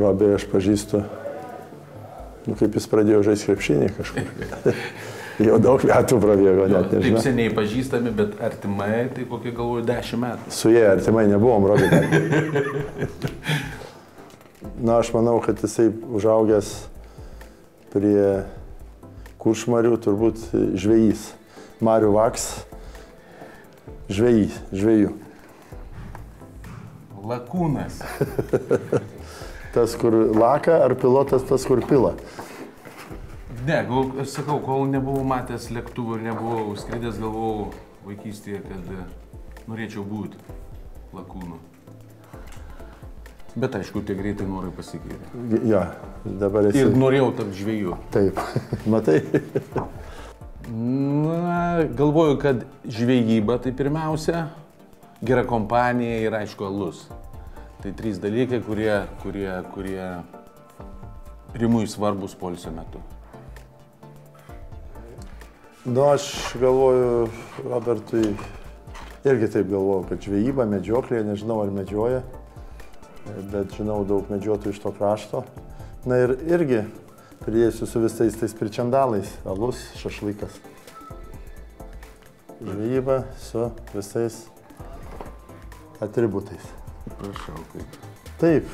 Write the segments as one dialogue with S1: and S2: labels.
S1: Robė aš pažįstu, nu, kaip jis pradėjo žaisti krepšinį kažkur. Jau daug metų prabėgo, net
S2: Taip
S1: nežinau.
S2: seniai pažįstami, bet artimai, tai kokie galvoju, dešimt metų.
S1: Su jie artimai nebuvom, Robė. Na, aš manau, kad jisai užaugęs prie kuršmarių, turbūt žvėjys. Marių Vaks, žvėjys, žvėjų.
S2: Lakūnas.
S1: Tas, kur laka, ar pilotas tas, kur pila.
S2: Ne, gal, aš sakau, kol nebuvau matęs lėktuvų ir nebuvau skridęs, galvojau vaikystėje, kad e, norėčiau būti lakūnu. Bet aišku, tie greitai norai pasikeitė.
S1: Ja, dabar esi.
S2: Ir norėjau tapti žvėjų.
S1: Taip, matai.
S2: Na, galvoju, kad žvejyba tai pirmiausia, gera kompanija ir aišku alus. Tai trys dalykai, kurie, kurie, kurie rimui svarbus polsio metu.
S1: Nu, aš galvoju, Robertui, irgi taip galvoju, kad žvejyba, medžioklė, nežinau ar medžioja, bet žinau daug medžiotojų iš to krašto. Na ir irgi pridėsiu su visais tais pričiandalais, alus, šašlykas. Žvejyba su visais atributais.
S2: Prašau, kaip.
S1: Taip,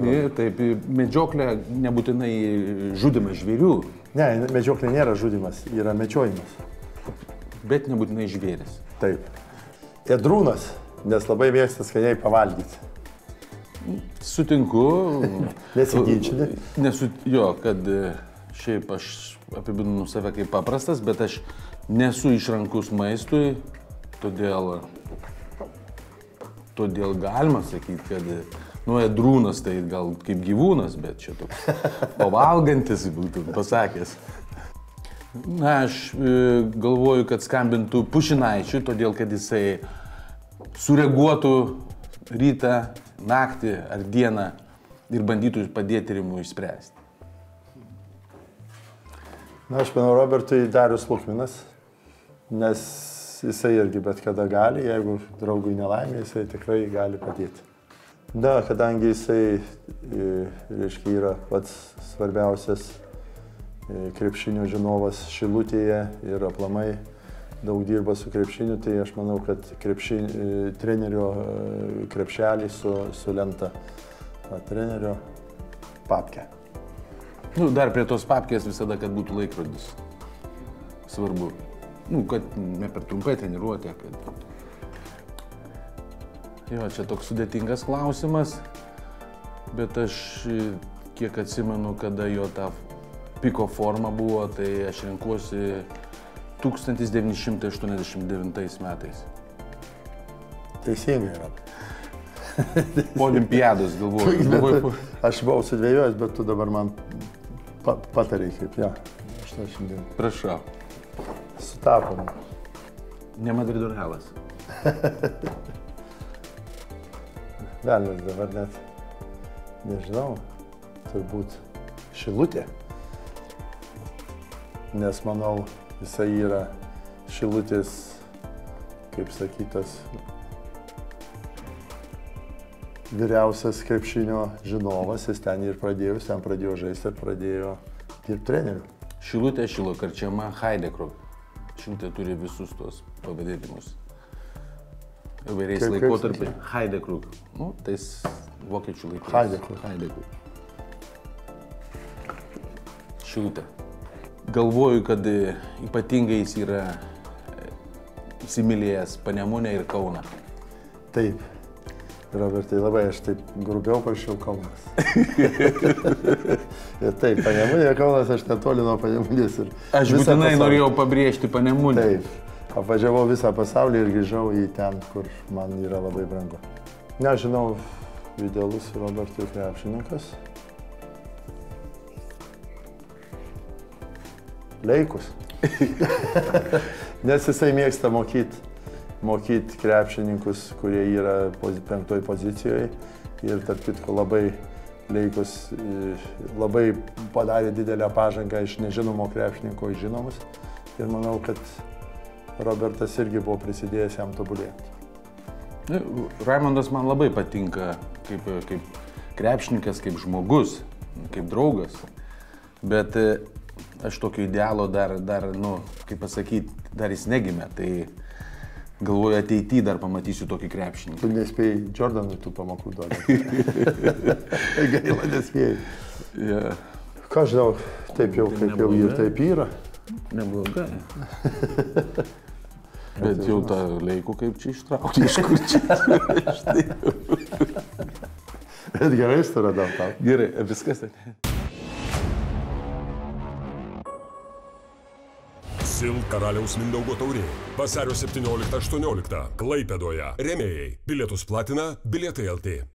S2: Ir taip, medžioklė nebūtinai žudimas žvėrių,
S1: ne, medžioklė nėra žudimas, yra medžiojimas.
S2: bet nebūtinai žvėris.
S1: Taip. Edrūnas, nes labai mėgsta skaniai pavalgyti.
S2: Sutinku.
S1: Nesiginčyti.
S2: Nesu, jo, kad e, šiaip aš apibūdinu save kaip paprastas, bet aš nesu išrankus maistui, todėl, todėl galima sakyti, kad nu, edrūnas tai gal kaip gyvūnas, bet čia toks pavalgantis būtų pasakęs. Na, aš e, galvoju, kad skambintų Pušinaičiui, todėl kad jisai sureaguotų rytą, naktį ar dieną ir bandytų padėti rimui išspręsti.
S1: Na, aš manau, Robertui Darius Lukminas, nes jisai irgi bet kada gali, jeigu draugui nelaimė, jisai tikrai gali padėti. Na, kadangi jisai, e, reiškia, yra pats svarbiausias e, krepšinio žinovas Šilutėje ir aplamai daug dirba su krepšiniu, tai aš manau, kad krepšin, e, trenerio krepšelį su, su lenta, a, trenerio papkę.
S2: Nu, dar prie tos papkės visada, kad būtų laikrodis. Svarbu. Nu, kad ne per trumpai treniruotė, kad... Jo, čia toks sudėtingas klausimas, bet aš kiek atsimenu, kada jo ta piko forma buvo, tai aš renkuosi 1989 metais.
S1: Teisingai yra.
S2: Po olimpiados galvoju. galvoju
S1: Aš buvau sudvėjojęs, bet tu dabar man pa patarėjai kaip, ja, 89.
S2: prašau.
S1: Sutapom.
S2: Ne Madrido realas.
S1: Velnis dabar net, nežinau, turbūt šilutė. Nes manau, jisai yra šilutės, kaip sakytas, vyriausias krepšinio žinovas, jis ten ir pradėjo, jis ten pradėjo žaisti ir pradėjo dirbti treneriu.
S2: Šilutė, Šilo karčiama, Heidekrug. Šimtai turi visus tos pavadinimus. Įvairiais laikotarpiais. Heidekrug. Nu, tais vokiečių laikais.
S1: Heidekrug.
S2: Heidekrug. Šilutė. Galvoju, kad e, ypatingai jis yra e, įsimylėjęs Panemunę ir Kauną.
S1: Taip. Robertai, labai aš taip grubiau prašiau Kaunas. taip, panemunė Kaunas, aš netoli nuo panemunės. ir
S2: Aš būtinai norėjau pabrėžti Panemunę.
S1: Taip, apvažiavau visą pasaulį ir grįžau į ten, kur man yra labai brangu. Nežinau, idealus Robertui krepšininkas. Leikus. Nes jisai mėgsta mokyti mokyt krepšininkus, kurie yra penktoj pozicijoje. Ir tarp kitko labai Leikus e, labai padarė didelę pažangą iš nežinomo krepšininko į žinomus. Ir manau, kad Robertas irgi buvo prisidėjęs jam tobulėti.
S2: Nu, Raimondas man labai patinka kaip, kaip krepšininkas, kaip žmogus, kaip draugas. Bet e, aš tokio idealo dar, dar nu, kaip pasakyti, dar jis negimė. Tai galvoju, ateityje dar pamatysiu tokį krepšininką.
S1: Tu nespėjai Jordanui tų pamokų duoti. Gaila, nespėjai.
S2: Yeah.
S1: Ką žinau, taip jau,
S2: Tai
S1: kaip jau ir taip yra.
S2: Neblogai. Bet jau tą laikų kaip čia ištraukti iš kur čia.
S1: Bet gerai suradau tau.
S2: Gerai, viskas.
S3: Sil karaliaus Mindaugo taurė. Vasario 17-18 Klaipėdoje. Remėjai. Bilietus platina Bilietai LT.